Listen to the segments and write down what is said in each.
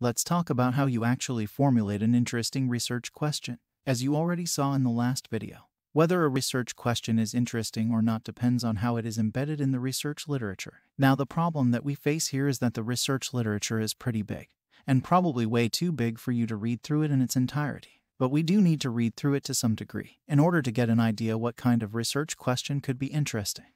let's talk about how you actually formulate an interesting research question. As you already saw in the last video, whether a research question is interesting or not depends on how it is embedded in the research literature. Now, the problem that we face here is that the research literature is pretty big, and probably way too big for you to read through it in its entirety. But we do need to read through it to some degree in order to get an idea what kind of research question could be interesting.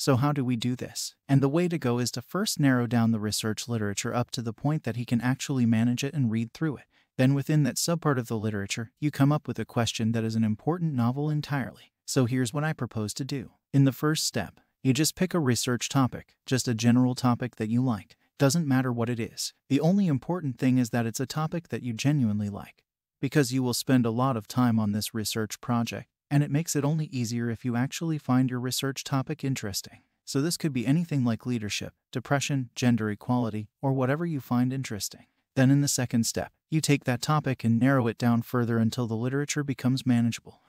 So, how do we do this? And the way to go is to first narrow down the research literature up to the point that he can actually manage it and read through it. Then, within that subpart of the literature, you come up with a question that is an important novel entirely. So, here's what I propose to do. In the first step, you just pick a research topic, just a general topic that you like. Doesn't matter what it is. The only important thing is that it's a topic that you genuinely like. Because you will spend a lot of time on this research project, and it makes it only easier if you actually find your research topic interesting. So, this could be anything like leadership, depression, gender equality, or whatever you find interesting. Then, in the second step, you take that topic and narrow it down further until the literature becomes manageable.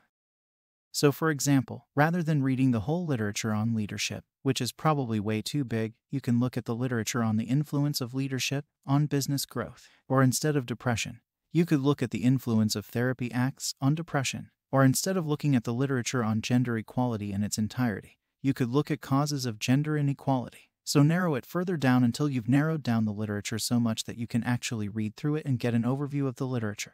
So, for example, rather than reading the whole literature on leadership, which is probably way too big, you can look at the literature on the influence of leadership on business growth. Or instead of depression, you could look at the influence of therapy acts on depression. Or instead of looking at the literature on gender equality in its entirety, you could look at causes of gender inequality. So narrow it further down until you've narrowed down the literature so much that you can actually read through it and get an overview of the literature.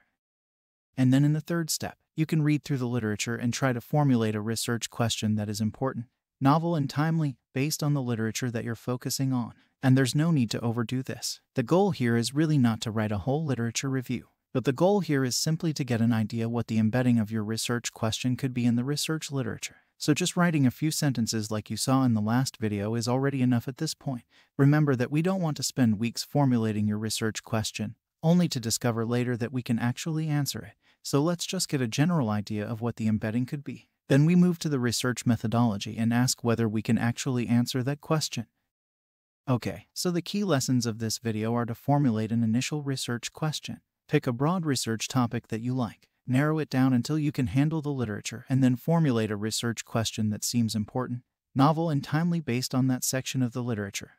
And then in the third step, you can read through the literature and try to formulate a research question that is important, novel, and timely based on the literature that you're focusing on. And there's no need to overdo this. The goal here is really not to write a whole literature review. But the goal here is simply to get an idea what the embedding of your research question could be in the research literature. So just writing a few sentences like you saw in the last video is already enough at this point. Remember that we don't want to spend weeks formulating your research question, only to discover later that we can actually answer it. So let's just get a general idea of what the embedding could be. Then we move to the research methodology and ask whether we can actually answer that question. Okay, so the key lessons of this video are to formulate an initial research question. Pick a broad research topic that you like, narrow it down until you can handle the literature, and then formulate a research question that seems important, novel, and timely based on that section of the literature.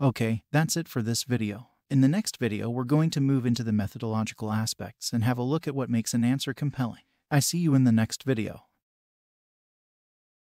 Okay, that's it for this video. In the next video, we're going to move into the methodological aspects and have a look at what makes an answer compelling. I see you in the next video.